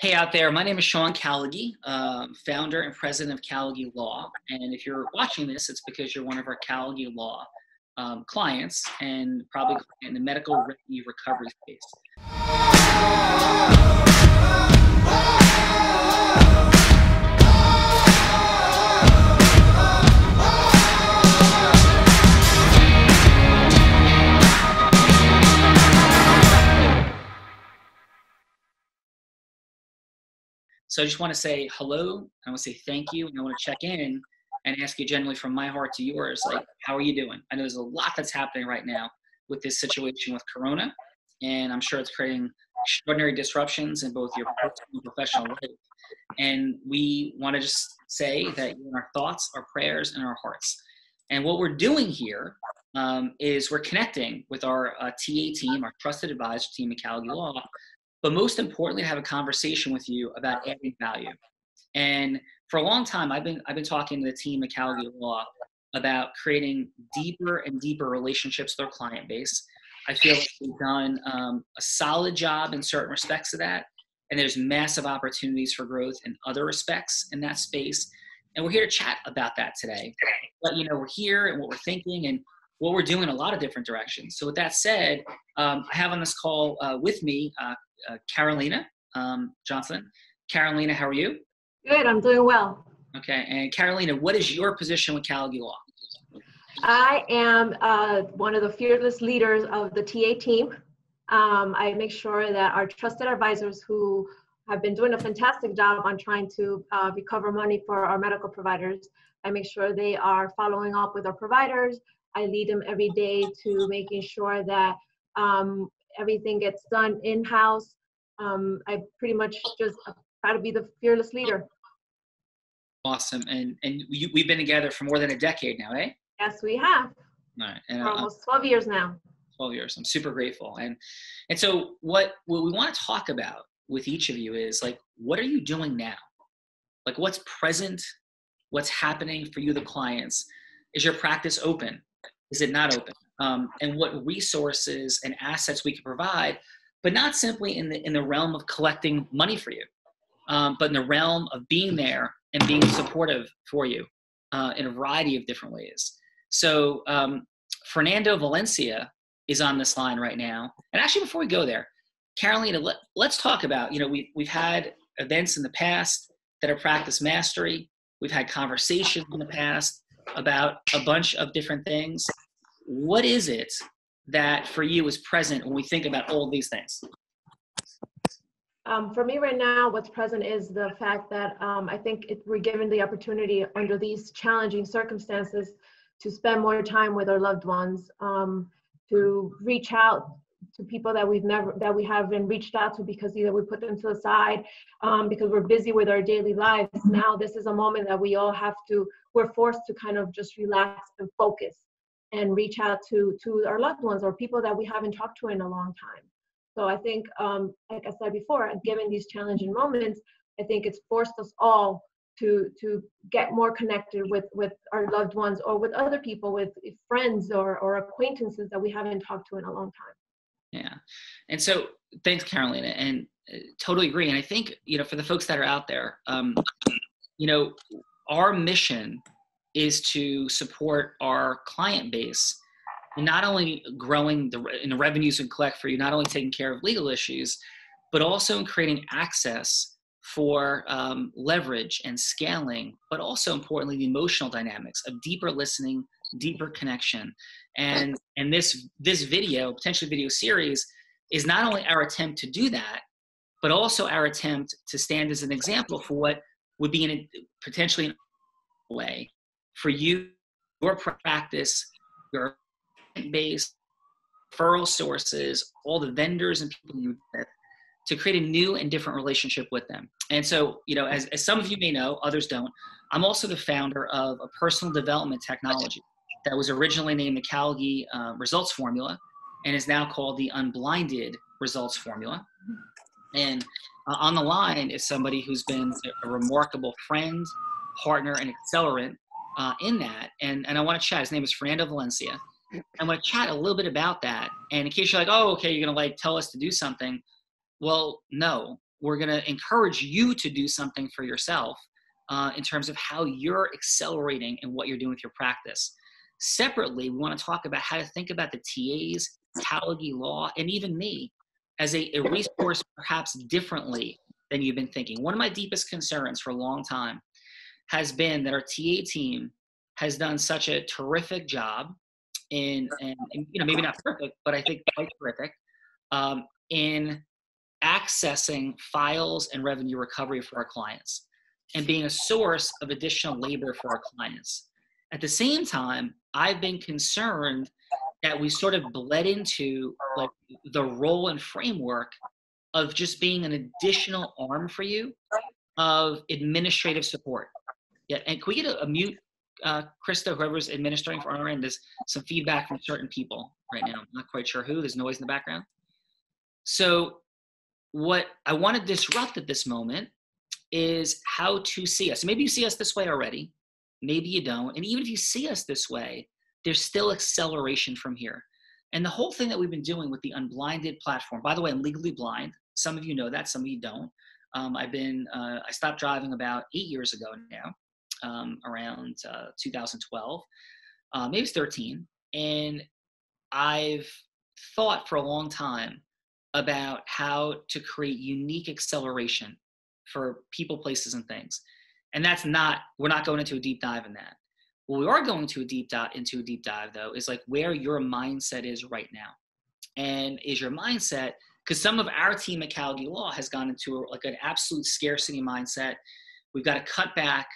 Hey out there, my name is Sean Callagy, uh, founder and president of Callagy Law. And if you're watching this, it's because you're one of our Callagy Law um, clients and probably in the medical revenue recovery space. So I just want to say hello. I want to say thank you, and I want to check in and ask you generally from my heart to yours, like, how are you doing? I know there's a lot that's happening right now with this situation with Corona, and I'm sure it's creating extraordinary disruptions in both your personal and professional life. And we want to just say that you're in our thoughts, our prayers, and our hearts. And what we're doing here um, is we're connecting with our uh, TA team, our trusted advisor team at Callagy Law, but most importantly, have a conversation with you about adding value. And for a long time, I've been I've been talking to the team at Callagy Law about creating deeper and deeper relationships with our client base. I feel like we've done um, a solid job in certain respects of that, and there's massive opportunities for growth in other respects in that space. And we're here to chat about that today. But you know, we're here and what we're thinking and what we're doing in a lot of different directions. So with that said, um, I have on this call uh, with me uh, uh, Carolina um, Johnson. Carolina, how are you? Good, I'm doing well. Okay, and Carolina, what is your position with Callagy Law? I am uh, one of the fearless leaders of the TA team. Um, I make sure that our trusted advisors who have been doing a fantastic job on trying to uh, recover money for our medical providers, I make sure they are following up with our providers. I lead them every day to making sure that um, everything gets done in house. Um, I pretty much just try to be the fearless leader. Awesome, and and you, we've been together for more than a decade now, eh? Yes, we have. All right, and, for uh, almost twelve years now. Twelve years. I'm super grateful, and and so what what we want to talk about with each of you is like, what are you doing now? Like, what's present? What's happening for you, the clients? Is your practice open? Is it not open? um, and what resources and assets we can provide, but not simply in the in the realm of collecting money for you, um, but in the realm of being there and being supportive for you uh, in a variety of different ways. So um, Fernando Valencia is on this line right now, and actually before we go there, Carolina, let, let's talk about you know we we've had events in the past that are practice mastery. We've had conversations in the past about a bunch of different things what is it that for you is present when we think about all these things? Um, for me right now, what's present is the fact that um, I think it, we're given the opportunity under these challenging circumstances to spend more time with our loved ones, um, to reach out to people that we've never that we haven't reached out to because either we put them to the side um, because we're busy with our daily lives. Now this is a moment that we all have to we're forced to kind of just relax and focus and reach out to to our loved ones or people that we haven't talked to in a long time. So i think um, like i said before given these challenging moments i think it's forced us all to to get more connected with with our loved ones or with other people with friends or or acquaintances that we haven't talked to in a long time yeah and so thanks carolina and uh, totally agree and i think you know for the folks that are out there um, you know our mission is to support our client base and not only growing the, in the revenues we collect for you, not only taking care of legal issues, but also in creating access for um, leverage and scaling, but also importantly, the emotional dynamics of deeper listening, deeper connection. And, and this, this video, potentially video series, is not only our attempt to do that, but also our attempt to stand as an example for what would be in a, potentially a way for you, your practice, your base, referral sources, all the vendors and people you with, to create a new and different relationship with them. And so, you know, as, as some of you may know, others don't, I'm also the founder of a personal development technology that was originally named the Callagy uh, Results Formula and is now called the Unblinded Results Formula. And uh, on the line is somebody who's been a, a remarkable friend, partner, and accelerant uh, in that. And, and I want to chat. His name is Fernando Valencia. I want to chat a little bit about that. And in case you're like, oh, okay, you're going to like tell us to do something. Well, no. we're going to encourage you to do something for yourself uh, in terms of how you're accelerating and what you're doing with your practice. Separately, we want to talk about how to think about the TAs, Callagy Law, and even me as a, a resource perhaps differently than you've been thinking. One of my deepest concerns for a long time has been that our TA team has done such a terrific job in, and, you know, maybe not perfect, but I think quite terrific um, in accessing files and revenue recovery for our clients and being a source of additional labor for our clients. At the same time, I've been concerned that we sort of bled into like the role and framework of just being an additional arm for you of administrative support. Yeah, and can we get a, a mute, uh, Krista, whoever's administering for our end? There's some feedback from certain people right now. I'm not quite sure who. There's noise in the background. So, what I want to disrupt at this moment is how to see us. Maybe you see us this way already, maybe you don't. And even if you see us this way, there's still acceleration from here. And the whole thing that we've been doing with the unblinded platform, by the way, I'm legally blind. Some of you know that, some of you don't. Um, I've been, uh, I stopped driving about eight years ago now, um, around uh, 2012, uh, maybe it's 13. And I've thought for a long time about how to create unique acceleration for people, places, and things. And that's not, we're not going into a deep dive in that. What we are going to a deep dive into a deep dive though is like where your mindset is right now. And is your mindset, because some of our team at Callagy Law has gone into like an absolute scarcity mindset. We've got to cut back,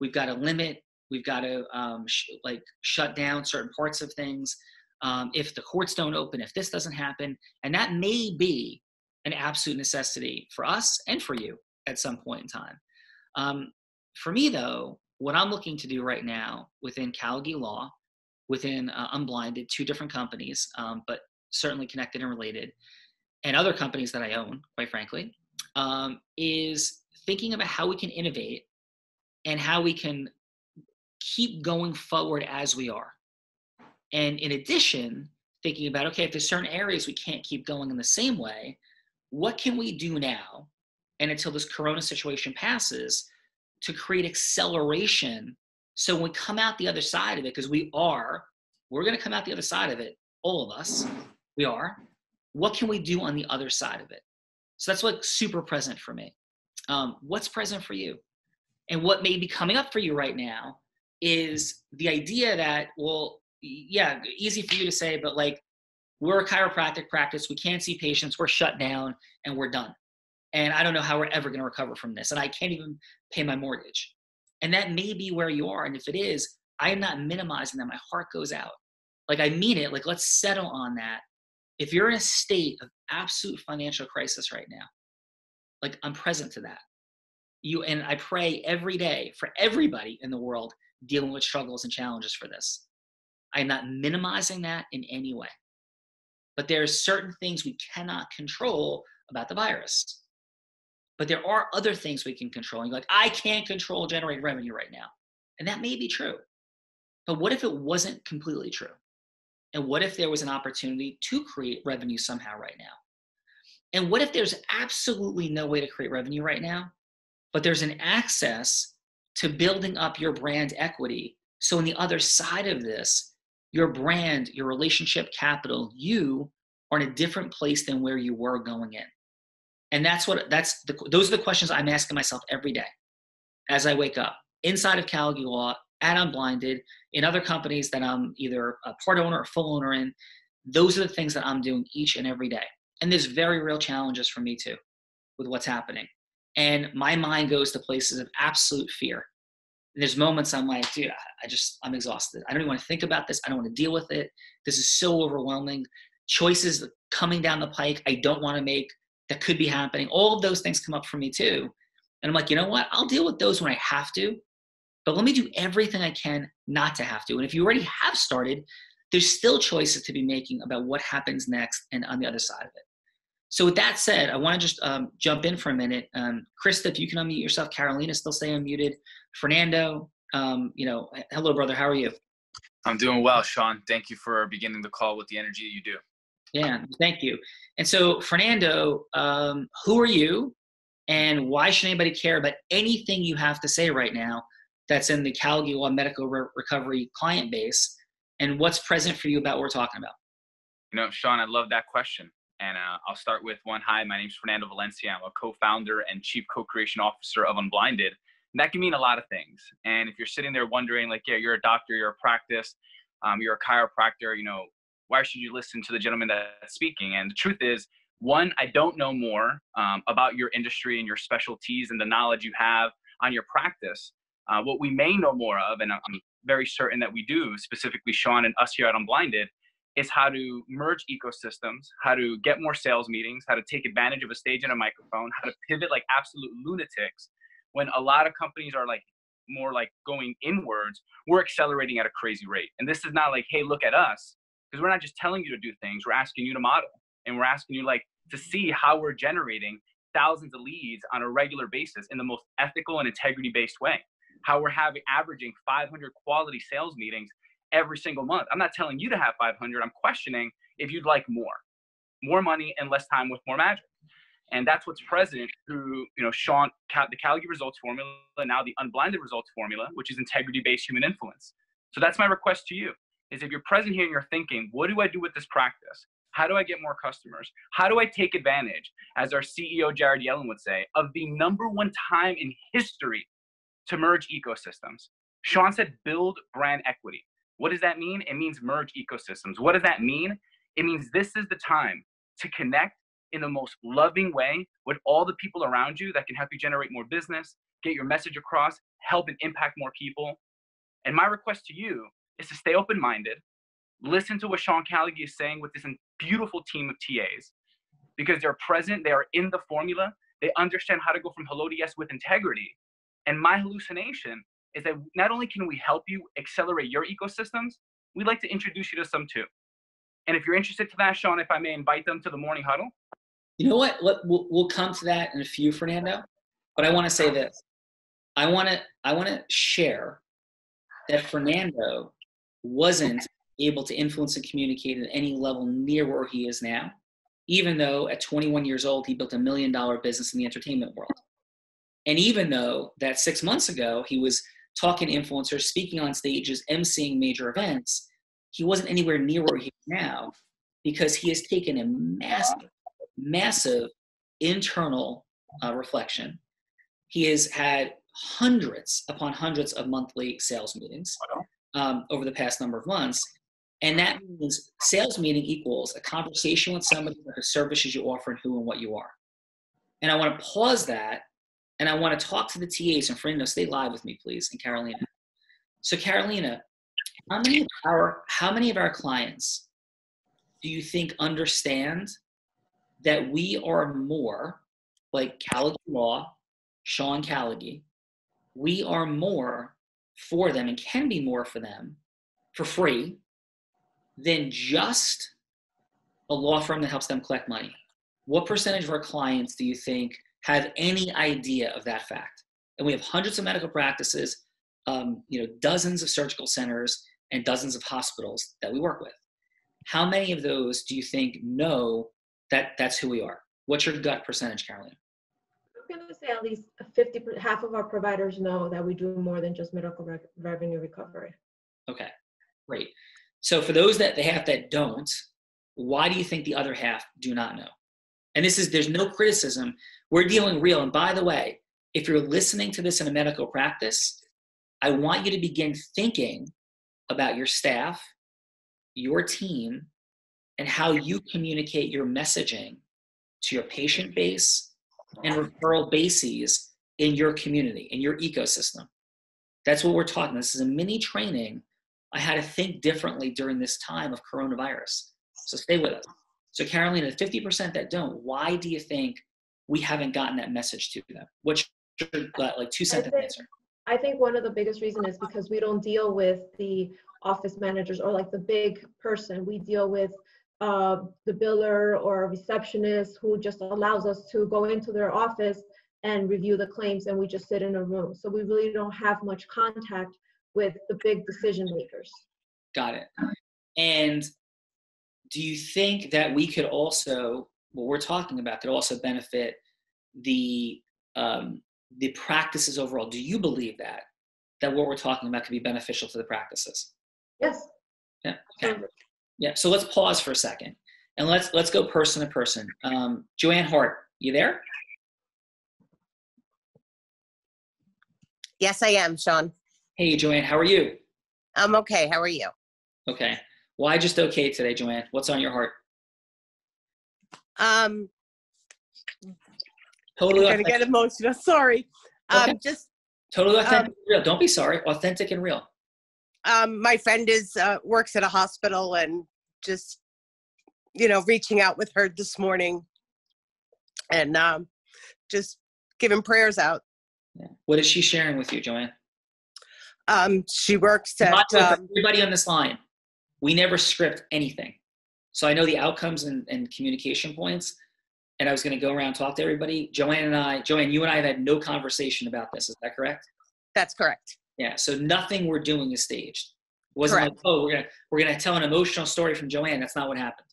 we've got to limit, we've got to um, sh- like shut down certain parts of things. Um, if the courts don't open, if this doesn't happen, and that may be an absolute necessity for us and for you at some point in time. Um, for me, though, what I'm looking to do right now within Callagy Law, within uh, Unblinded, two different companies, um, but certainly connected and related, and other companies that I own, quite frankly, um, is thinking about how we can innovate and how we can keep going forward as we are. And in addition, thinking about okay, if there's certain areas we can't keep going in the same way, what can we do now? And until this corona situation passes, to create acceleration. So when we come out the other side of it, because we are, we're going to come out the other side of it, all of us, we are. What can we do on the other side of it? So that's what's super present for me. Um, what's present for you? And what may be coming up for you right now is the idea that, well, yeah, easy for you to say, but like, we're a chiropractic practice, we can't see patients, we're shut down, and we're done and I don't know how we're ever going to recover from this, and I can't even pay my mortgage. And that may be where you are. And if it is, I am not minimizing that. My heart goes out. Like I mean it. Like let's settle on that. If you're in a state of absolute financial crisis right now, like I'm present to that. You and I pray every day for everybody in the world dealing with struggles and challenges for this. I am not minimizing that in any way. But there are certain things we cannot control about the virus. But there are other things we can control. And you're like, I can't control generating revenue right now. And that may be true. But what if it wasn't completely true? And what if there was an opportunity to create revenue somehow right now? And what if there's absolutely no way to create revenue right now, but there's an access to building up your brand equity? So, on the other side of this, your brand, your relationship capital, you are in a different place than where you were going in. And that's what that's the, those are the questions I'm asking myself every day as I wake up inside of Callagy Law, at Unblinded, in other companies that I'm either a part owner or full owner in. Those are the things that I'm doing each and every day. And there's very real challenges for me too with what's happening. And my mind goes to places of absolute fear. And there's moments I'm like, dude, I just, I'm exhausted. I don't even want to think about this. I don't want to deal with it. This is so overwhelming. Choices coming down the pike I don't want to make that could be happening. All of those things come up for me too. And I'm like, you know what? I'll deal with those when I have to, but let me do everything I can not to have to. And if you already have started, there's still choices to be making about what happens next and on the other side of it. So with that said, I want to just um, jump in for a minute. Um, Krista, if you can unmute yourself. Carolina, still stay unmuted. Fernando, um, you know, hello, brother. How are you? I'm doing well, Sean. Thank you for beginning the call with the energy you do. Yeah, thank you. And so, Fernando, um, who are you? And why should anybody care about anything you have to say right now that's in the Callagy Law Medical Re- Recovery client base? And what's present for you about what we're talking about? You know, Sean, I love that question. And uh, I'll start with one. Hi, my name is Fernando Valencia. I'm a co-founder and chief co-creation officer of Unblinded. And that can mean a lot of things. And if you're sitting there wondering, like, yeah, you're a doctor, you're a practice, um, you're a chiropractor, you know, why should you listen to the gentleman that's speaking? And the truth is, one, I don't know more um, about your industry and your specialties and the knowledge you have on your practice. Uh, what we may know more of, and I'm very certain that we do, specifically Sean and us here at Unblinded, is how to merge ecosystems, how to get more sales meetings, how to take advantage of a stage and a microphone, how to pivot like absolute lunatics when a lot of companies are like more like going inwards, we're accelerating at a crazy rate. And this is not like, hey, look at us, because we're not just telling you to do things, we're asking you to model. And we're asking you like to see how we're generating thousands of leads on a regular basis in the most ethical and integrity based way. How we're having averaging 500 quality sales meetings every single month. I'm not telling you to have 500. I'm questioning if you'd like more, more money and less time with more magic. And that's what's present through, you know, Sean, the Callagy results formula, now the unblinded results formula, which is integrity-based human influence. So that's my request to you is if you're present here and you're thinking, what do I do with this practice? How do I get more customers? How do I take advantage, as our CEO Jared Yellen would say, of the number one time in history to merge ecosystems? Sean said, build brand equity. What does that mean? It means merge ecosystems. What does that mean? It means this is the time to connect in the most loving way with all the people around you that can help you generate more business, get your message across, help and impact more people. And my request to you is to stay open minded, listen to what Sean Callagy is saying with this beautiful team of TAs because they're present, they are in the formula, they understand how to go from hello to yes with integrity. And my hallucination is that not only can we help you accelerate your ecosystems, we'd like to introduce you to some too. And if you're interested to that, Sean, if I may invite them to the morning huddle. You know what? Let, we'll, we'll come to that in a few, Fernando. But I want to say this. I want to I want to share that Fernando wasn't able to influence and communicate at any level near where he is now, even though at 21 years old he built a million dollar business in the entertainment world. And even though that six months ago he was talking to influencers, speaking on stages, emceeing major events, he wasn't anywhere near where he is now because he has taken a massive, massive internal uh, reflection. He has had hundreds upon hundreds of monthly sales meetings um, over the past number of months. And that means sales meeting equals a conversation with somebody about the services you offer and who and what you are. And I want to pause that and I want to talk to the TAs and Fernando, stay live with me, please, and Carolina. So Carolina, how many of our how many of our clients do you think understand that we are more like Callagy Law, Sean Callagy? We are more for them and can be more for them for free than just a law firm that helps them collect money. What percentage of our clients do you think have any idea of that fact? And we have hundreds of medical practices, um, you know, dozens of surgical centers, and dozens of hospitals that we work with. How many of those do you think know that that's who we are? What's your gut percentage, Caroline? Going to say at least 50, half of our providers know that we do more than just medical re- revenue recovery. Okay, great. So for those that the half that don't, why do you think the other half do not know? And this is there's no criticism. We're dealing real. And by the way, if you're listening to this in a medical practice, I want you to begin thinking about your staff, your team, and how you communicate your messaging to your patient base and referral bases in your community, in your ecosystem. That's what we're talking. This is a mini training. I had to think differently during this time of coronavirus. So stay with us. So, Carolina, the 50% that don't, why do you think we haven't gotten that message to them? What's your like two sentence answer? I think one of the biggest reason is because we don't deal with the office managers or like the big person. We deal with uh, the biller or receptionist who just allows us to go into their office and review the claims and we just sit in a room. So we really don't have much contact with the big decision makers. Got it. And do you think that we could also, what we're talking about, could also benefit the um, the practices overall. Do you believe that that what we're talking about could be beneficial to the practices? Yes. Yeah. Okay. Yeah. So let's pause for a second and let's let's go person to person. Um, Joanne Hart, you there? Yes, I am, Sean. Hey, Joanne, how are you? I'm okay. How are you? Okay. Why just okay today, Joanne? What's on your heart? Um, Totally I'm gonna get emotional. Sorry. Okay. Um, just Totally authentic and real. Don't be sorry. Authentic and real. Um, my friend is uh, works at a hospital, and just you know, reaching out with her this morning, and um, just giving prayers out. Yeah. What is she sharing with you, Joanne? Um, she works at Not um, everybody on this line. We never script anything. So I know the outcomes and, and communication points. And I was going to go around and talk to everybody. Joanne and I, Joanne, you and I have had no conversation about this. Is that correct? that's correct. Yeah. So nothing we're doing is staged. It wasn't Correct. like, oh, we're gonna we're gonna tell an emotional story from Joanne. That's not what happened.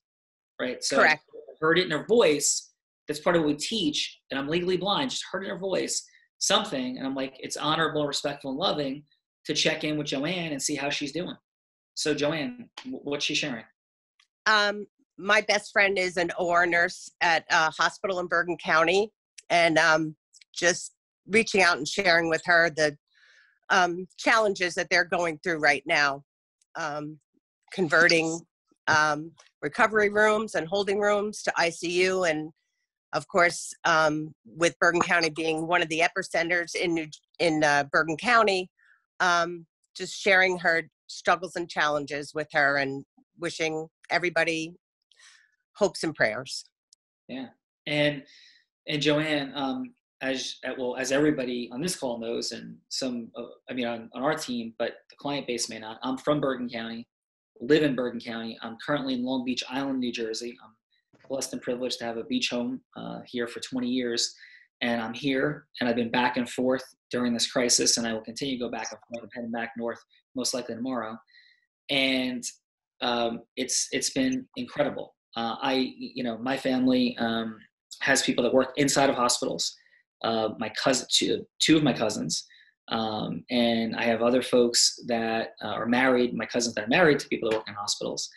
Right. So Correct. I heard it in her voice. That's part of what we teach. And I'm legally blind. Just heard in her voice something, and I'm like, it's honorable, respectful, and loving to check in with Joanne and see how she's doing. So Joanne, what's she sharing? Um, my best friend is an OR nurse at a hospital in Bergen County, and um, just reaching out and sharing with her the um, challenges that they're going through right now, um, converting um, recovery rooms and holding rooms to ICU, and of course, um, with Bergen County being one of the epicenters in New, in uh, Bergen County, um, just sharing her struggles and challenges with her, and wishing everybody hopes and prayers. Yeah. And and Joanne, um, as uh, well as everybody on this call knows, and some, uh, I mean, on, on our team, but the client base may not. I'm from Bergen County, live in Bergen County. I'm currently in Long Beach Island, New Jersey. I'm blessed and privileged to have a beach home uh, here for 20 years, and I'm here, and I've been back and forth during this crisis, and I will continue to go back and forth. Heading back north, most likely tomorrow, and um, it's it's been incredible. Uh, I, you know, my family um, has people that work inside of hospitals. Uh, my cousin, two, two of my cousins, um, and I have other folks that uh, are married. My cousins that are married to people that work in hospitals.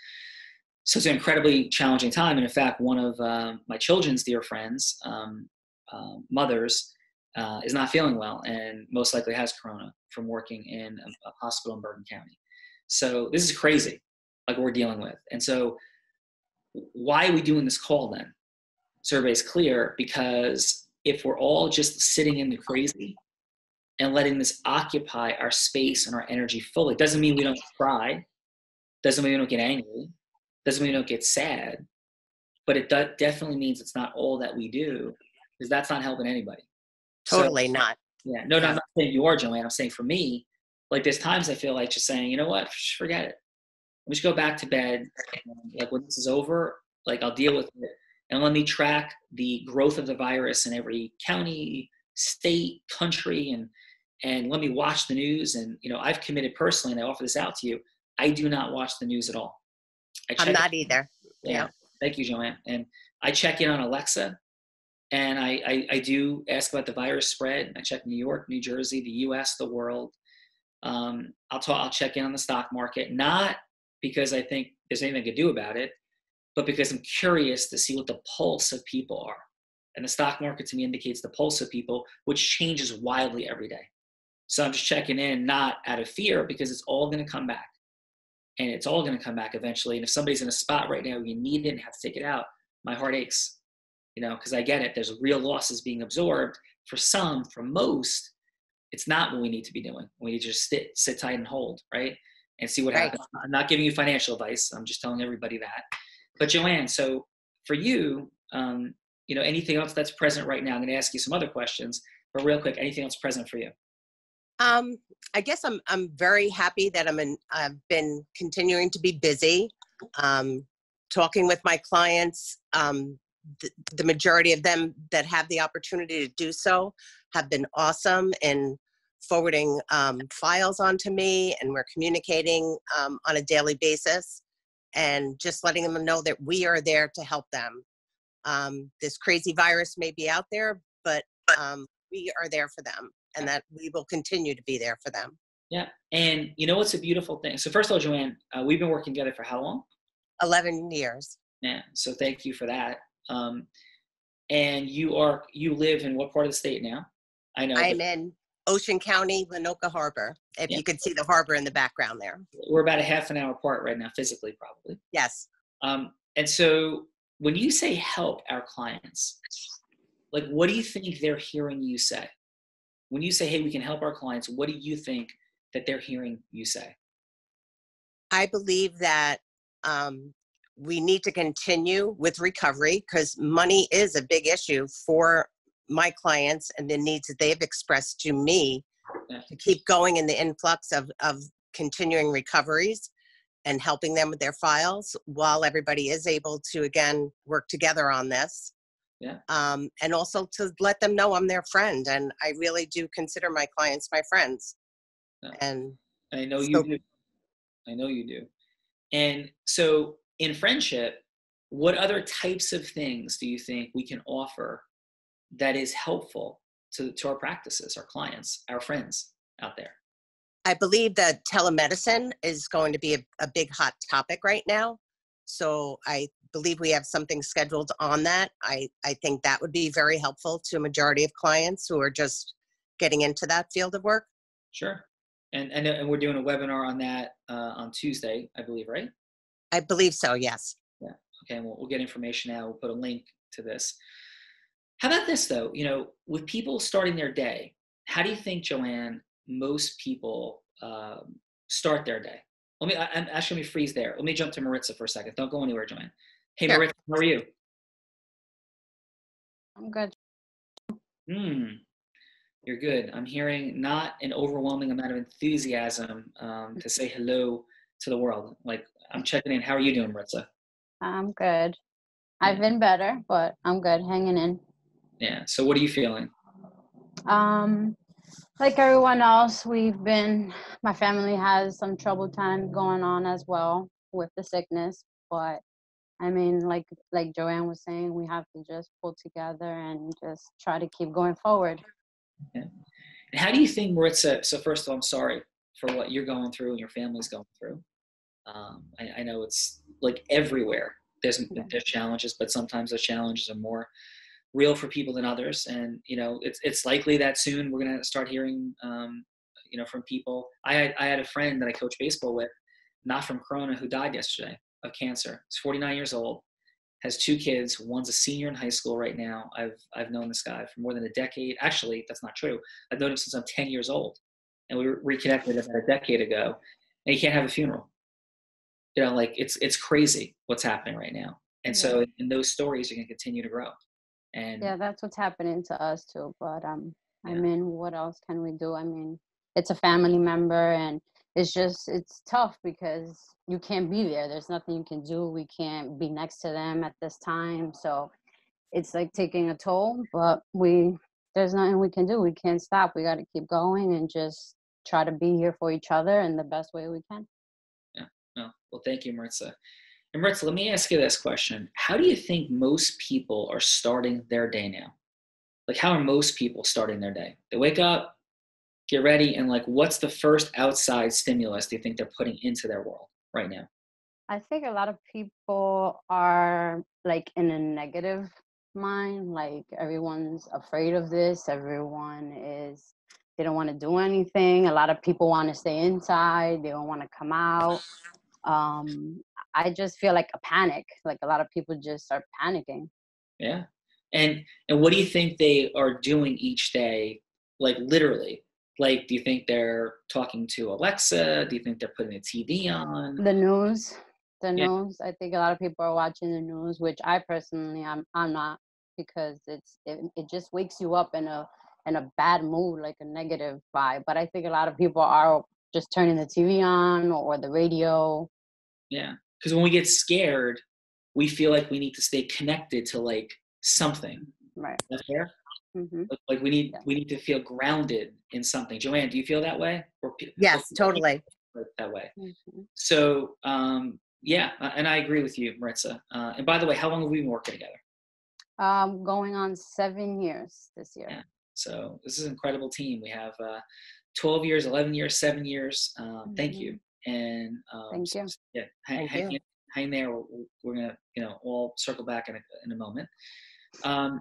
So it's an incredibly challenging time. And in fact, one of uh, my children's dear friends, um, uh, mothers, uh, is not feeling well and most likely has corona from working in a, a hospital in Bergen County. So this is crazy, like we're dealing with. And so why are we doing this call then? Survey's clear because if we're all just sitting in the crazy and letting this occupy our space and our energy fully, doesn't mean we don't cry, doesn't mean we don't get angry, doesn't mean we don't get sad, but it do- definitely means it's not all that we do because that's not helping anybody. So- Totally not. yeah, no, no, I'm not saying you are, Joanne. I'm saying for me, like there's times I feel like just saying, you know what, forget it. Let me just go back to bed. And, like when this is over, like I'll deal with it, and let me track the growth of the virus in every county, state, country, and and let me watch the news. And you know, I've committed personally, and I offer this out to you. I do not watch the news at all. I I'm check not either. yeah. Yeah. Thank you, Joanne. And I check in on Alexa and I, I, I do ask about the virus spread. I check New York, New Jersey, the US, the world. Um, I'll talk, I'll check in on the stock market, not because I think there's anything I could do about it, but because I'm curious to see what the pulse of people are. And the stock market to me indicates the pulse of people, which changes wildly every day. So I'm just checking in, not out of fear, because it's all going to come back and it's all going to come back eventually. And if somebody's in a spot right now where you need it and have to take it out, my heart aches, you know, because I get it. There's real losses being absorbed. For some, for most, it's not what we need to be doing. We need to just sit, sit tight and hold, right? And see what Right. happens. I'm not giving you financial advice. I'm just telling everybody that. But Joanne, so for you, um, you know, anything else that's present right now? I'm going to ask you some other questions, but real quick, anything else present for you? Um, I guess I'm I'm very happy that I'm in. I've been continuing to be busy, um, talking with my clients. Um, the, majority of them that have the opportunity to do so have been awesome in forwarding um, files onto me, and we're communicating um, on a daily basis, and just letting them know that we are there to help them. Um, this crazy virus may be out there, but um, we are there for them and that we will continue to be there for them. Yeah. And you know what's a beautiful thing? So first of all, Joanne, uh, we've been working together for how long? 11 years. Yeah. So thank you for that. Um, and you are you live in what part of the state now? I know. I'm in Ocean County, Lanoka Harbor. If Yeah. you could see the harbor in the background there. we're about a half an hour apart right now, physically, probably. Yes. Um, and so when you say help our clients, like what do you think they're hearing you say? When you say, hey, we can help our clients, what do you think that they're hearing you say? I believe that um, we need to continue with recovery because money is a big issue for my clients and the needs that they've expressed to me to keep going in the influx of, of continuing recoveries and helping them with their files while everybody is able to again work together on this. Yeah. Um, and also to let them know I'm their friend and I really do consider my clients my friends. Yeah. And I know you do. I know you do. And so in friendship, what other types of things do you think we can offer that is helpful to, to our practices, our clients, our friends out there? I believe that telemedicine is going to be a, a big hot topic right now. So I believe we have something scheduled on that. I, I think that would be very helpful to a majority of clients who are just getting into that field of work. Sure. And, and, and we're doing a webinar on that uh, on Tuesday, I believe, right? I believe so, yes. Yeah. Okay, and we'll, we'll get information out. We'll put a link to this. How about this though? You know, with people starting their day, how do you think, Joanne, most people um, start their day? Let me. I, I'm actually let me freeze there. Let me jump to Maritza for a second. Don't go anywhere, Joanne. Hey, Sure. Maritza, how are you? I'm good. Hmm. You're good. I'm hearing not an overwhelming amount of enthusiasm um, to say hello to the world. Like I'm checking in. How are you doing, Maritza? I'm good. I've been better, but I'm good, hanging in. Yeah. So what are you feeling? Um, like everyone else, we've been. My family has some troubled time going on as well with the sickness, but I mean, like like Joanne was saying, we have to just pull together and just try to keep going forward. And how do you think Maritza? So first of all, I'm sorry for what you're going through and your family's going through. Um, I, I know it's like everywhere. There's Yeah. there's challenges, but sometimes those challenges are more real for people than others. And you know, it's it's likely that soon we're gonna start hearing, um, you know, from people. I had I had a friend that I coach baseball with, not from Corona, who died yesterday of cancer. He's 49 years old, has two kids. One's a senior in high school right now. I've I've known this guy for more than a decade. Actually, that's not true. I've known him since I'm 10 years old, and we reconnected about a decade ago. And he can't have a funeral. You know, like it's it's crazy what's happening right now. And so, in those stories, are going to continue to grow. And Yeah, that's what's happening to us too. But um, I mean, what else can we do? I mean, it's a family member, and it's just it's tough because you can't be there. There's nothing you can do. We can't be next to them at this time, so it's like taking a toll. But we there's nothing we can do. We can't stop. We got to keep going and just try to be here for each other in the best way we can. Yeah. No. Well, thank you, Maritza. And Maritza, let me ask you this question. How do you think most people are starting their day now? Like, how are most people starting their day? They wake up, get ready, and like, what's the first outside stimulus do you think they're putting into their world right now? I think a lot of people are like in a negative mind, like everyone's afraid of this, everyone is they don't want to do anything. A lot of people want to stay inside, they don't want to come out. Um I just feel like a panic. Like a lot of people just start panicking. Yeah. And and what do you think they are doing each day? Like literally. Like, do you think they're talking to Alexa? Do you think they're putting the TV on? The news, the Yeah. news. I think a lot of people are watching the news, which I personally I'm I'm not because it's it, it just wakes you up in a in a bad mood, like a negative vibe. But I think a lot of people are just turning the TV on or the radio. Yeah. Because when we get scared, we feel like we need to stay connected to like something. Right. Is that fair? hmm Like- Like we need Yeah. we need to feel grounded in something. Joanne, do you feel that way? Or Yes, or- totally. That way. hmm So um, yeah, uh, and I agree with you, Maritza. Uh, and by the way, how long have we been working together? Um, going on seven years this year. Yeah. So this is an incredible team. We have uh, 12 years, 11 years, seven years. Um, Thank you. And um, Thank you. yeah, hang, Thank hang, you. hang there. We're, we're gonna, you know, all circle back in a, in a moment. Um,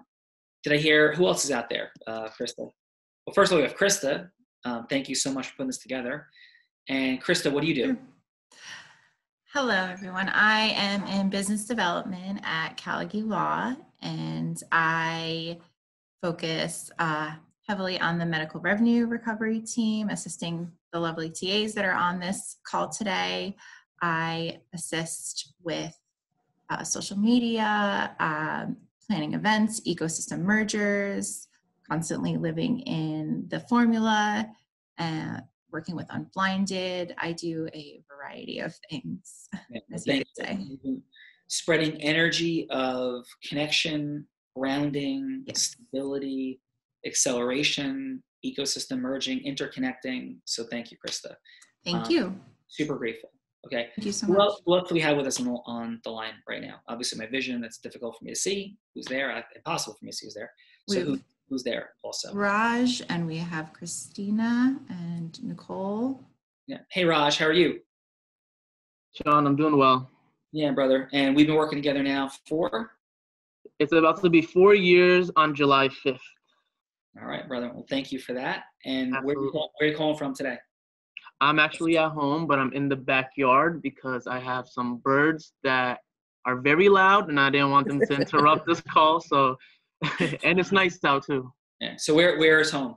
did I hear who else is out there? Uh, Krista. Well, first of all, we have Krista. Um, thank you so much for putting this together. And Krista, what do you do? Hello, everyone. I am in business development at Callagy Law, and I focus uh, heavily on the medical revenue recovery team, assisting the lovely TAs that are on this call today. I assist with uh, social media, um, planning events, ecosystem mergers, constantly living in the formula, uh, working with Unblinded. I do a variety of things. Yeah, as you could say. Spreading energy of connection, grounding, Yes. stability, acceleration, ecosystem merging, interconnecting. So thank you, Krista. Thank Um, you. Super grateful. Okay. Thank you so Who much. else, who else do we have with us on, the- on the line right now? Obviously, my vision, that's difficult for me to see. Who's there? I- Impossible for me to see who's there. So who, who's there also? Raj, and we have Christina and Nicole. Yeah. Hey, Raj, how are you? Sean, I'm doing well. Yeah, brother. And we've been working together now for, It's about to be four years on July 5th. All right, brother. Well, thank you for that. And where, you call, where are you calling from today? I'm actually at home, but I'm in the backyard because I have some birds that are very loud and I didn't want them to interrupt this call. So, and it's nice out too. Yeah. So where, where is home?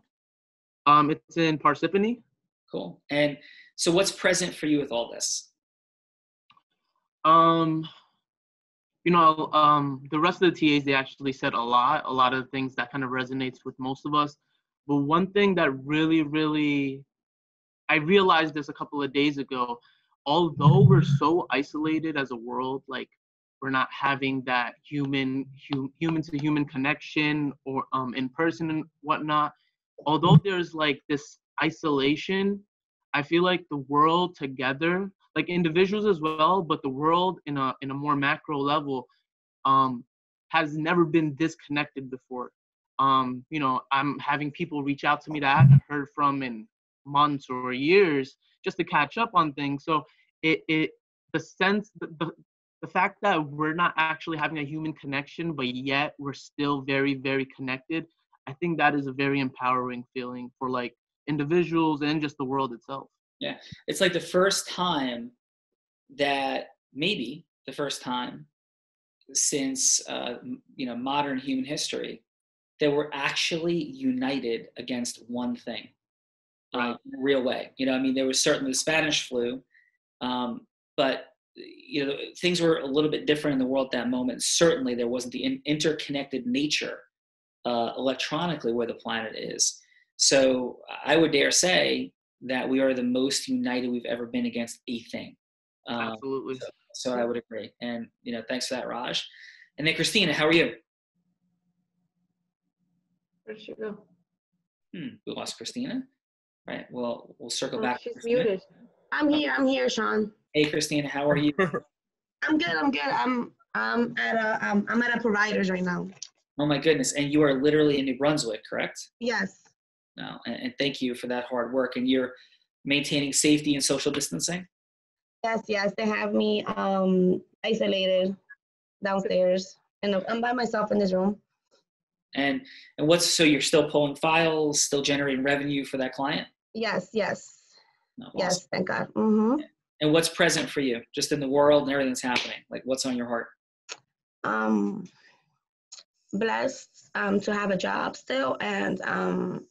Um, it's in Parsippany. Cool. And so what's present for you with all this? Um, you know, um, the rest of the TAs they actually said a lot, a lot of things that kind of resonates with most of us. But one thing that really, really, I realized this a couple of days ago. Although we're so isolated as a world, like we're not having that human, hu- human to human connection or um, in person and whatnot. Although there's like this isolation, I feel like the world together like individuals as well, but the world in a in a more macro level um, has never been disconnected before. Um, you know, I'm having people reach out to me that I haven't heard from in months or years just to catch up on things. So it it the sense the, the the fact that we're not actually having a human connection, but yet we're still very very connected. I think that is a very empowering feeling for like individuals and just the world itself. Yeah. It's like the first time that maybe the first time since uh, you know modern human history that we're actually united against one thing uh, in a real way you know i mean there was certainly the spanish flu um, but you know things were a little bit different in the world at that moment certainly there wasn't the in- interconnected nature uh, electronically where the planet is so i would dare say that we are the most united we've ever been against a thing um, Absolutely. so I would agree. And you know, thanks for that, Raj. And then Christina, how are you? Where'd she go? Hmm, we lost Christina. Right. Well, we'll circle Oh, back. She's Christina. muted. I'm here. I'm here, Sean. Hey, Christina, how are you? I'm good. I'm good. I'm I'm at a um I'm at a provider's right now. oh my goodness! And you are literally in New Brunswick, correct? Yes. No. And, and thank you for that hard work. And you're maintaining safety and social distancing. Yes. Yes. They have me um isolated downstairs, and I'm by myself in this room. And and what's so you're still pulling files, still generating revenue for that client? Yes. Yes. No, awesome. Yes. Thank God. Mm-hmm. And what's present for you, just in the world and everything that's happening? Like, what's on your heart? Um, blessed um to have a job still, and um,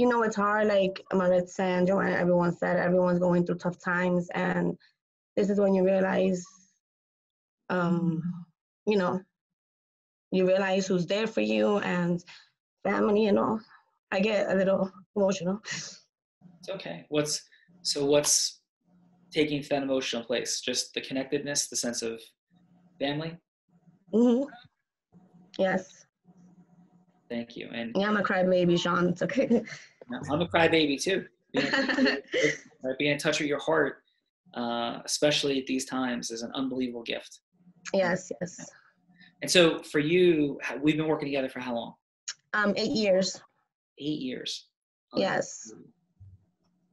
you know it's hard. Like Maritza and Joanne, everyone said everyone's going through tough times, and this is when you realize, um, you know, you realize who's there for you and family and all. I get a little emotional. It's okay. What's so? What's taking that emotional place? Just the connectedness, the sense of family. hmm Yes. Thank you. And Yeah, I'm a crybaby, Sean. It's okay. I'm a crybaby too. Being, right, being in touch with your heart, uh, especially at these times, is an unbelievable gift. yes, yes. And so, for you, we've been working together for how long? Um, eight years. Eight years. Yes.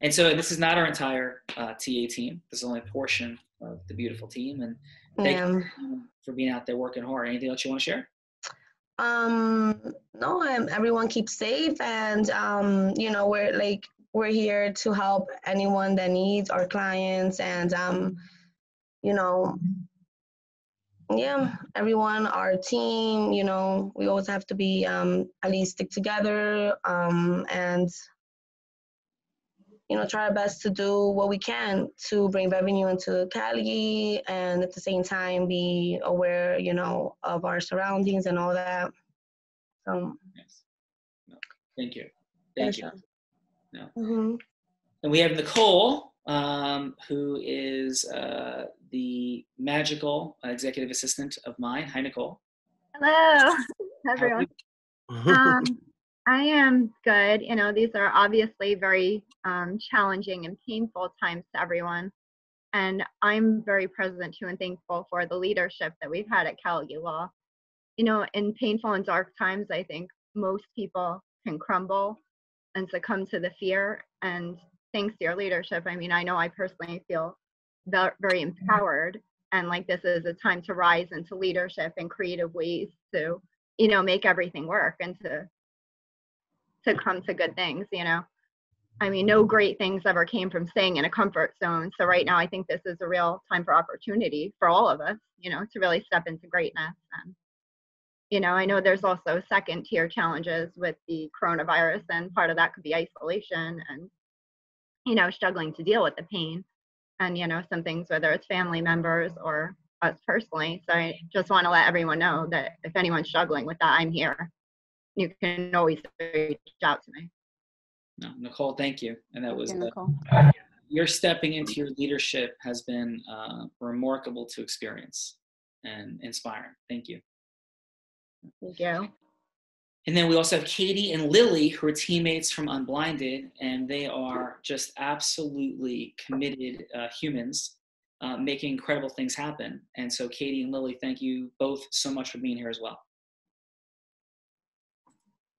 And so this is not our entire uh, TA team. This is only a portion of the beautiful team. And thank Yeah. you for being out there working hard. Anything else you want to share? Um, no, um, everyone keep safe, and um, you know, we're like we're here to help anyone that needs our clients, and um, you know, yeah, everyone, our team, you know, we always have to be um, at least stick together, um, and you know, try our best to do what we can to bring revenue into Cali and at the same time be aware, you know, of our surroundings and all that. So, Yes. No. Thank you. Thank you. sure. No. Mhm. And we have Nicole, um, who is uh, the magical executive assistant of mine. Hi, Nicole. Hello, How everyone. Um, I am good. You know, these are obviously very um, challenging and painful times to everyone. And I'm very present to and thankful for the leadership that we've had at Callagy Law. You know, in painful and dark times, I think most people can crumble and succumb to the fear. And thanks to your leadership, I mean, I know I personally feel very empowered and like this is a time to rise into leadership and creative ways to you know make everything work and to to come to good things you know? I mean no great things ever came from staying in a comfort zone. So right now i think this is a real time for opportunity for all of us you know to really step into greatness and you know i know there's also second tier challenges with the coronavirus and part of that could be isolation and you know struggling to deal with the pain and you know some things whether it's family members or us personally. So i just want to let everyone know that if anyone's struggling with that i'm here you can always reach out to me No, Nicole, thank you. And that was Thank you, uh, Nicole. your stepping into your leadership has been uh, remarkable to experience and inspiring. Thank you. thank you And then we also have Katie and Lily, who are teammates from Unblinded, and they are just absolutely committed uh, humans, uh, making incredible things happen. And so, Katie and Lily, thank you both so much for being here as well.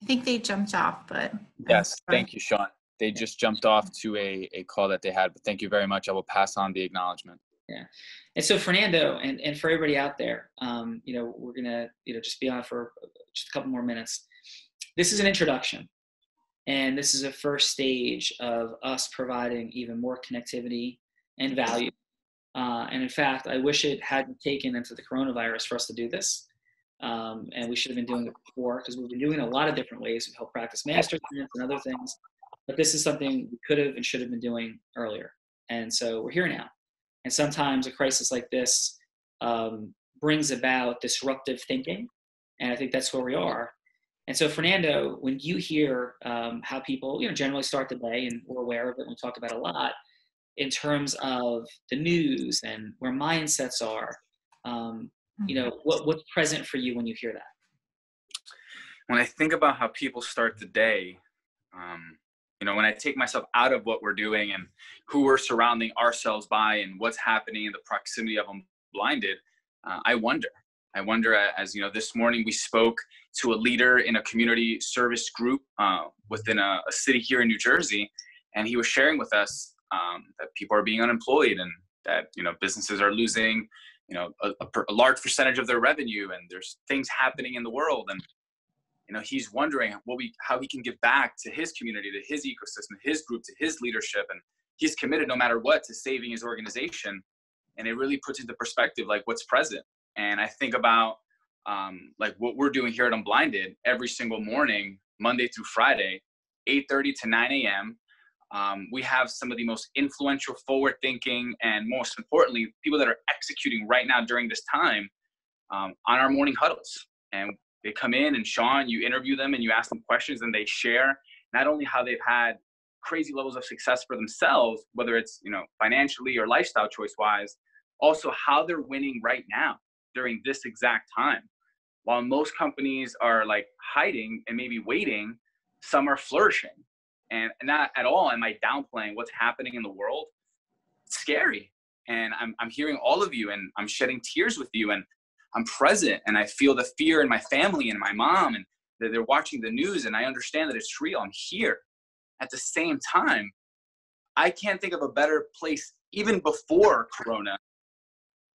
I think they jumped off, but Yes, thank you, Sean. They just jumped off to a, a call that they had, but thank you very much. I will pass on the acknowledgement. Yeah. And so, Fernando, and, and for everybody out there, um, you know, we're gonna, you know, just be on for just a couple more minutes. This is an introduction, and this is a first stage of us providing even more connectivity and value. Uh, and in fact, I wish it hadn't taken into the coronavirus for us to do this. Um, and we should have been doing it before because we've been doing it a lot of different ways. We've helped practice master clients and other things, but this is something we could have and should have been doing earlier. And so we're here now. And sometimes a crisis like this um, brings about disruptive thinking. And I think that's where we are. And so, Fernando, when you hear um, how people, you know, generally start the day, and we're aware of it, we talk about a lot, in terms of the news and where mindsets are, um, you know, what, what's present for you when you hear that? when I think about how people start the day, um, you know, when I take myself out of what we're doing and who we're surrounding ourselves by and what's happening in the proximity of them blinded, uh, I wonder. I wonder, uh, as you know, this morning we spoke to a leader in a community service group uh, within a, a city here in New Jersey, and he was sharing with us um, that people are being unemployed and that you know businesses are losing, you know, a, a, per- a large percentage of their revenue, and there's things happening in the world, and you know he's wondering what we how he can give back to his community to his ecosystem his group to his leadership and he's committed no matter what to saving his organization and it really puts into perspective like what's present. And i think about um, like what we're doing here at unblinded every single morning monday through friday 8.30 to 9 a.m um, we have some of the most influential forward thinking and most importantly people that are executing right now during this time um, on our morning huddles and they come in and Sean, you interview them and you ask them questions and they share not only how they've had crazy levels of success for themselves, whether it's, you know, financially or lifestyle choice wise, also how they're winning right now during this exact time. While most companies are like hiding and maybe waiting, some are flourishing. And not at all am I downplaying what's happening in the world. It's scary. And I'm, I'm hearing all of you and I'm shedding tears with you. And I'm present and I feel the fear in my family and my mom and that they're watching the news and I understand that it's real. I'm here. At the same time, I can't think of a better place, even before Corona,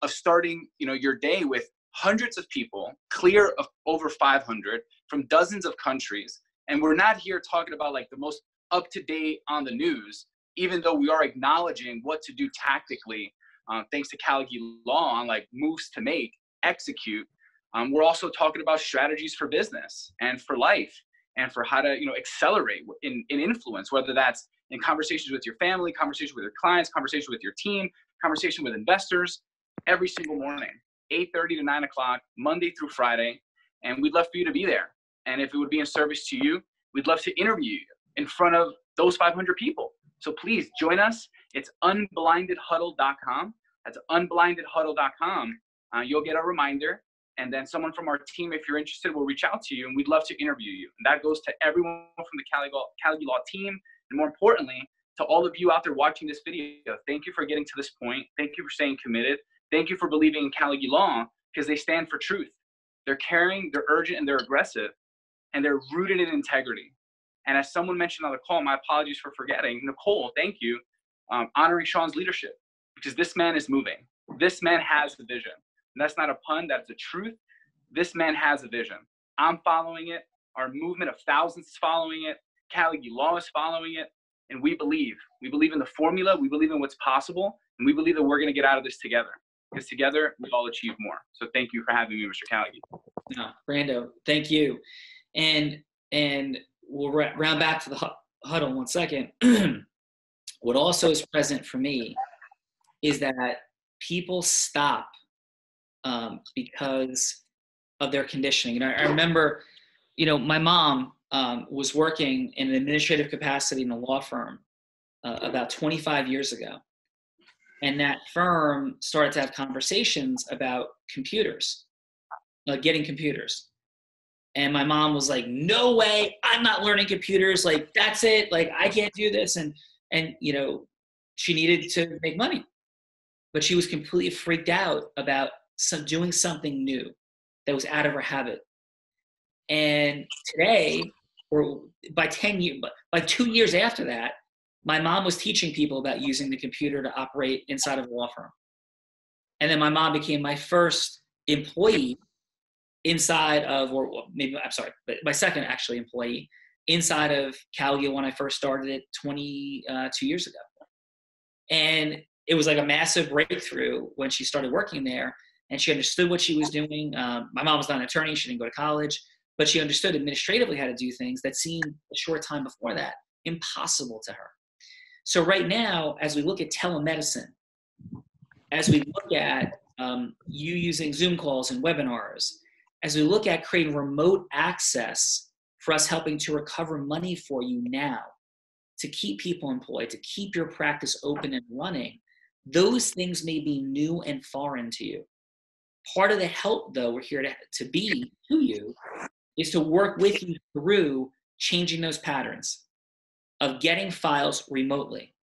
of starting, you know, your day with hundreds of people, clear of over 500 from dozens of countries. And we're not here talking about like the most up to date on the news, even though we are acknowledging what to do tactically, uh, thanks to Callagy Law on like moves to make, execute. Um, we're also talking about strategies for business and for life and for how to you know accelerate in, in influence, whether that's in conversations with your family, conversation with your clients, conversation with your team, conversation with investors, every single morning, 8:30 to 9 o'clock, Monday through Friday, and we'd love for you to be there. And if it would be in service to you, we'd love to interview you in front of those 500 people. So please join us. It's unblindedhuddle.com. That's unblindedhuddle.com. Uh, you'll get a reminder and then someone from our team, if you're interested, will reach out to you and we'd love to interview you. And that goes to everyone from the Callagy Law team, and more importantly, to all of you out there watching this video. Thank you for getting to this point. Thank you for staying committed. Thank you for believing in Callagy Law because they stand for truth. They're caring, they're urgent, and they're aggressive, and they're rooted in integrity. And as someone mentioned on the call, my apologies for forgetting, Nicole, thank you, um, honoring Sean's leadership because this man is moving. This man has the vision. And that's not a pun, that's the truth. This man has a vision. I'm following it. Our movement of thousands is following it. Callagy Law is following it. And we believe. We believe in the formula. We believe in what's possible. And we believe that we're going to get out of this together. Because together, we all achieve more. So thank you for having me, Mr. Callagy. No, Brando, thank you. And and we'll round back to the huddle one second. what also is present for me is that people stop um, because of their conditioning. And know, I remember, you know, my mom um, was working in an administrative capacity in a law firm uh, about 25 years ago. And that firm started to have conversations about computers, uh, getting computers. And my mom was like, "No way! I'm not learning computers. Like that's it. Like I can't do this." And and you know, she needed to make money, but she was completely freaked out about some, doing something new that was out of her habit. And today, or by 10 years, by two years after that, my mom was teaching people about using the computer to operate inside of a law firm. And then my mom became my first employee inside of, or maybe, I'm sorry, but my second actually employee inside of Callagy when I first started it 22 uh, years ago. And it was like a massive breakthrough when she started working there and she understood what she was doing. Um, my mom was not an attorney; she didn't go to college, but she understood administratively how to do things that seemed a short time before that impossible to her. So right now, as we look at telemedicine, as we look at um, you using Zoom calls and webinars, as we look at creating remote access for us helping to recover money for you now, to keep people employed, to keep your practice open and running, those things may be new and foreign to you. Part of the help, though, we're here to, to be to you, is to work with you through changing those patterns of getting files remotely,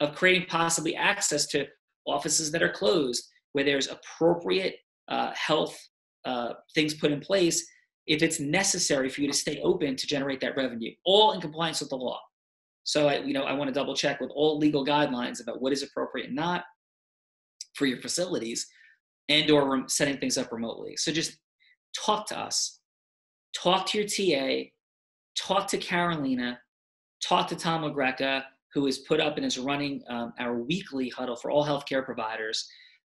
of creating possibly access to offices that are closed where there's appropriate uh, health uh, things put in place if it's necessary for you to stay open to generate that revenue, all in compliance with the law. So, I, you know, I want to double check with all legal guidelines about what is appropriate and not for your facilities and or setting things up remotely. So just talk to us. Talk to your TA. Talk to Carolina. Talk to Tom LaGreca, who is put up and is running um, our weekly huddle for all healthcare providers.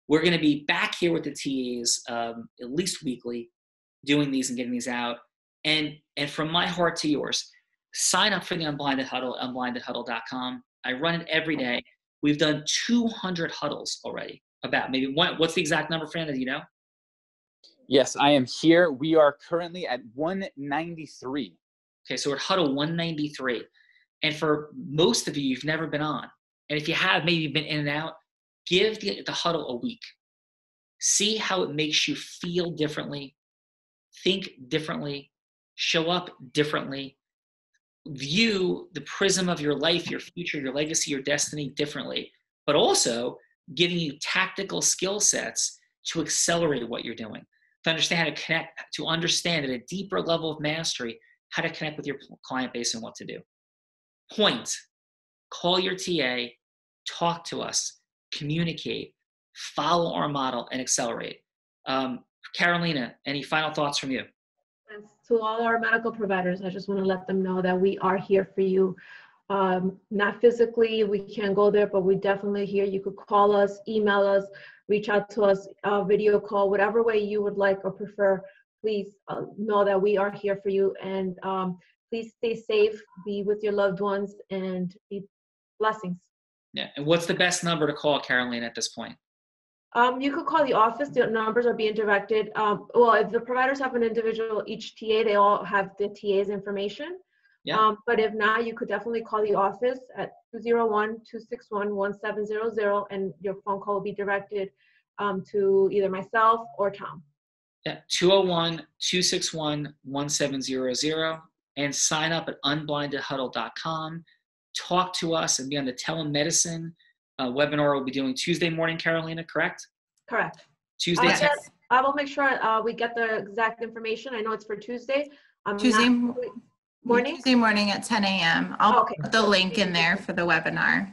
We're going to be back here with the TAs um, at least weekly, doing these and getting these out. And and from my heart to yours, sign up for the Unblinded Huddle, unblindedhuddle.com. I run it every day. We've done 200 huddles already about maybe one, what's the exact number, Fran? Do you know? Yes, I am here. We are currently at 193. Okay, so we're at huddle 193. And for most of you, you've never been on. And if you have, maybe you've been in and out, give the, the huddle a week. See how it makes you feel differently, think differently, show up differently, view the prism of your life, your future, your legacy, your destiny differently, but also giving you tactical skill sets to accelerate what you're doing, to understand how to connect, to understand at a deeper level of mastery how to connect with your client base and what to do. Point, call your TA, talk to us, communicate, follow our model, and accelerate. Um, Carolina, any final thoughts from you? To all our medical providers, I just want to let them know that we are here for you. Um, not physically, we can't go there, but we're definitely here. You could call us, email us, reach out to us, uh, video call, whatever way you would like or prefer. Please uh, know that we are here for you, and um, please stay safe, be with your loved ones, and be blessings. Yeah. And what's the best number to call, Caroline, at this point? Um, you could call the office. The numbers are being directed. Um, well, if the providers have an individual, each TA, they all have the TA's information. Yeah. Um, but if not, you could definitely call the office at 201-261-1700 and your phone call will be directed um, to either myself or Tom. Yeah, 201-261-1700 and sign up at unblindedhuddle.com. Talk to us and be on the telemedicine uh, webinar we'll be doing Tuesday morning, Carolina, correct? Correct. Tuesday. I, get, I will make sure uh, we get the exact information. I know it's for Tuesday. I'm Tuesday not- morning. Tuesday morning at 10 a.m. I'll Okay. put the link in there for the webinar.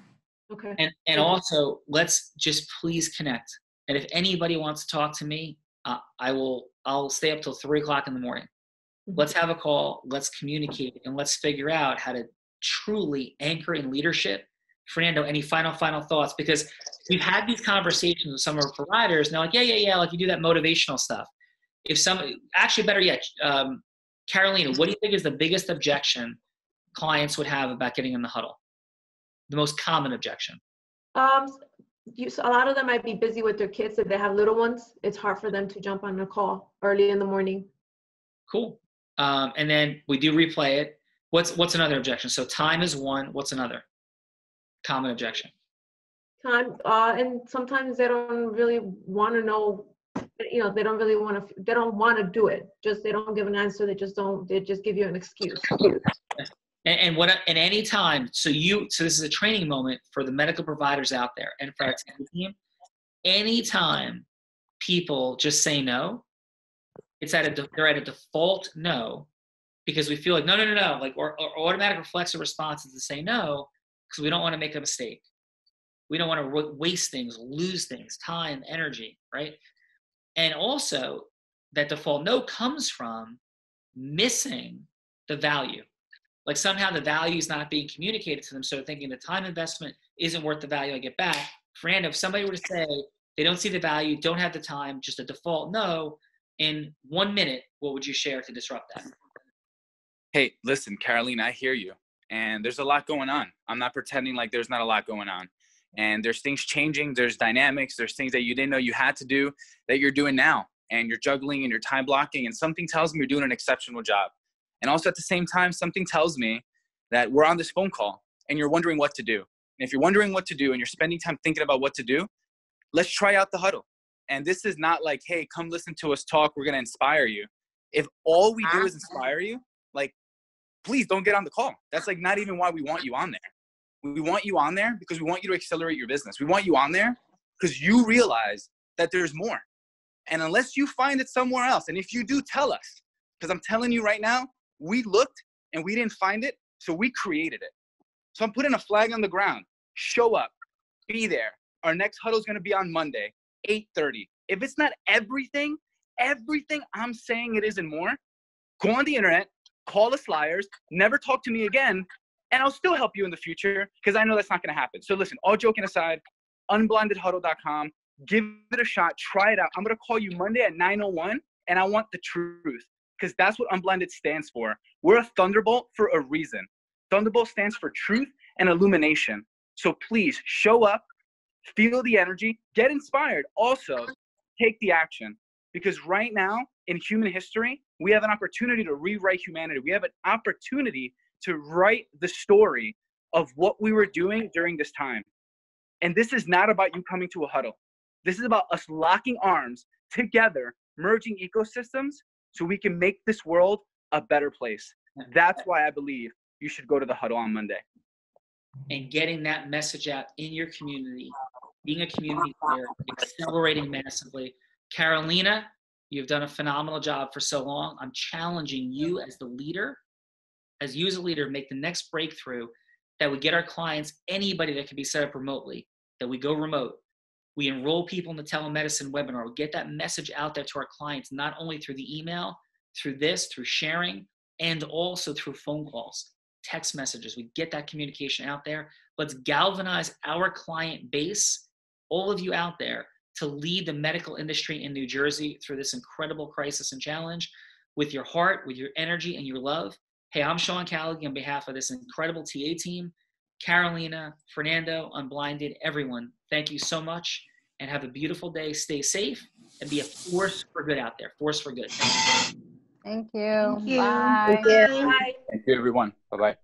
Okay. And, and also, let's just please connect. And if anybody wants to talk to me, uh, I will. I'll stay up till three o'clock in the morning. Mhm. Let's have a call. Let's communicate, and let's figure out how to truly anchor in leadership. Fernando, any final final thoughts? Because we've had these conversations with some of our providers, and they're like, "Yeah, yeah, yeah." Like you do that motivational stuff. If some, actually, better yet, um, Carolina, what do you think is the biggest objection clients would have about getting in the huddle? The most common objection. Um, you, so a lot of them might be busy with their kids. If they have little ones, it's hard for them to jump on a call early in the morning. Cool. Um, and then we do replay it. What's what's another objection? So time is one. What's another common objection? Time, uh, and sometimes they don't really want to know, you know, they don't really want to, they don't want to do it. Just, they don't give an answer. They just don't, they just give you an excuse. And, and what at any time, so you so this is a training moment for the medical providers out there and for our team. Anytime people just say no, it's at a they're at a default no because we feel like no no no no like or, or automatic reflexive response is to say no because we don't want to make a mistake. We don't want to wa- waste things, lose things, time, energy, right? And also that default no comes from missing the value like somehow the value is not being communicated to them so thinking the time investment isn't worth the value i get back Fernando, if somebody were to say they don't see the value don't have the time just a default no in one minute what would you share to disrupt that Hey, listen, Caroline, I hear you. And there's a lot going on. I'm not pretending like there's not a lot going on. And there's things changing, there's dynamics, there's things that you didn't know you had to do that you're doing now. And you're juggling and you're time blocking. And something tells me you're doing an exceptional job. And also at the same time, something tells me that we're on this phone call and you're wondering what to do. And if you're wondering what to do and you're spending time thinking about what to do, let's try out the huddle. And this is not like, hey, come listen to us talk. We're going to inspire you. If all we do is inspire you, please don't get on the call. That's like not even why we want you on there. We want you on there because we want you to accelerate your business. We want you on there because you realize that there's more. And unless you find it somewhere else, and if you do, tell us. Because I'm telling you right now, we looked and we didn't find it, so we created it. So I'm putting a flag on the ground. Show up, be there. Our next huddle is going to be on Monday, 8:30. If it's not everything, everything I'm saying it is and more, go on the internet, call us liars, never talk to me again, and I'll still help you in the future because I know that's not going to happen. So listen, all joking aside, unblindedhuddle.com, give it a shot, try it out. I'm going to call you Monday at 9:01, and I want the truth because that's what unblinded stands for. We're a thunderbolt for a reason. Thunderbolt stands for truth and illumination. So please show up, feel the energy, get inspired. Also, take the action because right now in human history, we have an opportunity to rewrite humanity. We have an opportunity to write the story of what we were doing during this time. And this is not about you coming to a huddle. This is about us locking arms together, merging ecosystems so we can make this world a better place. That's why I believe you should go to the huddle on Monday. and getting that message out in your community, being a community player, accelerating massively. Carolina, you've done a phenomenal job for so long. I'm challenging you as the leader as user leader make the next breakthrough that we get our clients anybody that can be set up remotely that we go remote. We enroll people in the telemedicine webinar. We get that message out there to our clients not only through the email through this through sharing and also through phone calls text messages. We get that communication out there. Let's galvanize our client base all of you out there to lead the medical industry in new jersey through this incredible crisis and challenge with your heart with your energy and your love Hey, I'm Sean Callagy on behalf of this incredible TA team. Carolina, Fernando, Unblinded, everyone, thank you so much and have a beautiful day. Stay safe and be a force for good out there. Force for good. Thank you. Thank you. Bye. Thank you. Thank you, everyone. Bye bye.